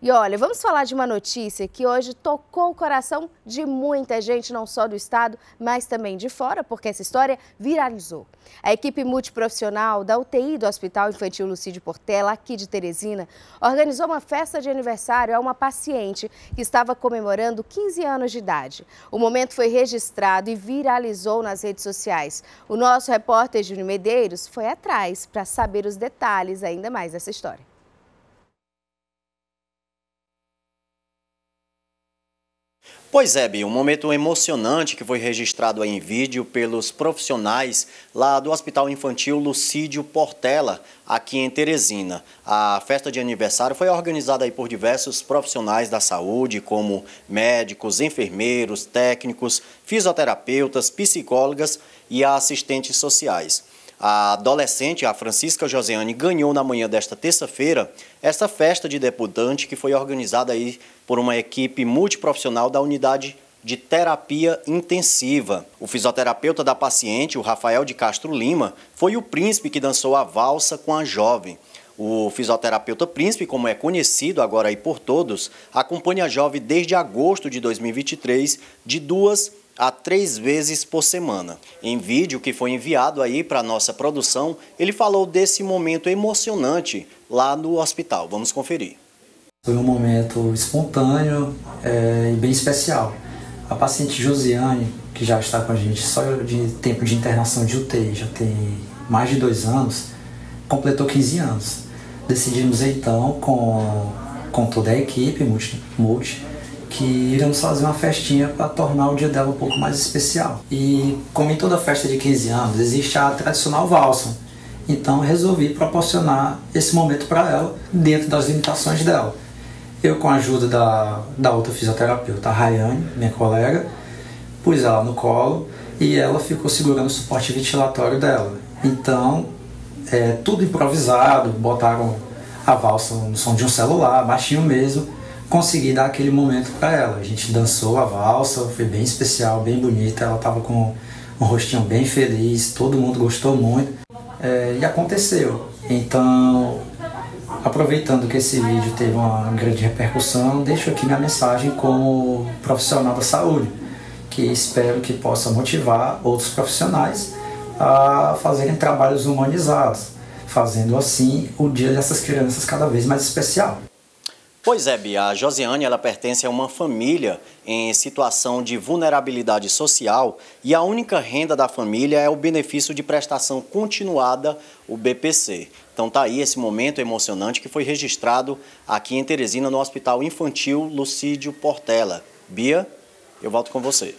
E olha, vamos falar de uma notícia que hoje tocou o coração de muita gente, não só do estado, mas também de fora, porque essa história viralizou. A equipe multiprofissional da UTI do Hospital Infantil Lucídio Portela, aqui de Teresina, organizou uma festa de aniversário a uma paciente que estava comemorando 15 anos de idade. O momento foi registrado e viralizou nas redes sociais. O nosso repórter Júnior Medeiros foi atrás para saber os detalhes ainda mais dessa história. Pois é, Bia, um momento emocionante que foi registrado em vídeo pelos profissionais lá do Hospital Infantil Lucídio Portela, aqui em Teresina. A festa de aniversário foi organizada aí por diversos profissionais da saúde, como médicos, enfermeiros, técnicos, fisioterapeutas, psicólogas e assistentes sociais. A adolescente, a Francisca Joseane, ganhou na manhã desta terça-feira esta festa de debutante que foi organizada aí por uma equipe multiprofissional da unidade de terapia intensiva. O fisioterapeuta da paciente, o Rafael de Castro Lima, foi o príncipe que dançou a valsa com a jovem. O fisioterapeuta Príncipe, como é conhecido agora aí por todos, acompanha a jovem desde agosto de 2023 de duas a três vezes por semana. Em vídeo que foi enviado aí para nossa produção, ele falou desse momento emocionante lá no hospital. Vamos conferir. Foi um momento espontâneo é, e bem especial. A paciente Josiane, que já está com a gente só de tempo de internação de UTI, já tem mais de dois anos, completou 15 anos. Decidimos então, com, com toda a equipe multi, multi que iremos fazer uma festinha para tornar o dia dela um pouco mais especial. E como em toda festa de 15 anos, existe a tradicional valsa. Então resolvi proporcionar esse momento para ela dentro das limitações dela. Eu, com a ajuda da, da outra fisioterapeuta, a Rayane, minha colega, pus ela no colo e ela ficou segurando o suporte ventilatório dela. Então, é, tudo improvisado, botaram a valsa no som de um celular, baixinho mesmo, consegui dar aquele momento para ela. A gente dançou a valsa, foi bem especial, bem bonita. Ela estava com um rostinho bem feliz, todo mundo gostou muito. É, e aconteceu. Então, aproveitando que esse vídeo teve uma grande repercussão, deixo aqui minha mensagem como profissional da saúde, que espero que possa motivar outros profissionais a fazerem trabalhos humanizados, fazendo assim o dia dessas crianças cada vez mais especial. Pois é, Bia, a Josiane ela pertence a uma família em situação de vulnerabilidade social e a única renda da família é o benefício de prestação continuada, o BPC. Então tá aí esse momento emocionante que foi registrado aqui em Teresina no Hospital Infantil Lucídio Portela. Bia, eu volto com você.